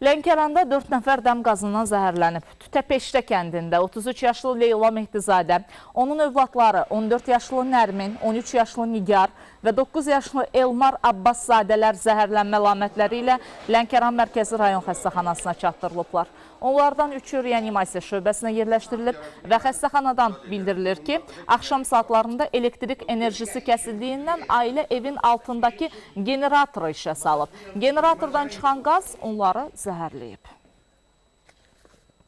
Lənkəranda 4 nəfər dəm qazından zəhərlənib. Tütəpeşdə kəndində 33 yaşlı Leyla Mehdizadə, onun övladları 14 yaşlı Nərmin, 13 yaşlı Nigar və 9 yaşlı Elmar Abbasszadələr zəhərlənmə lamətləri ilə Lənkəran Mərkəzi rayon xəstəxanasına çatdırılıblar. Onlardan üçü reanimasiya şöbəsinə yerləşdirilib və xəstəxanadan bildirilir ki, axşam saatlarında elektrik enerjisi kəsildiyindən ailə evin altındakı generatoru işə salıb. Generatordan çıxan qaz onları sehr lieb.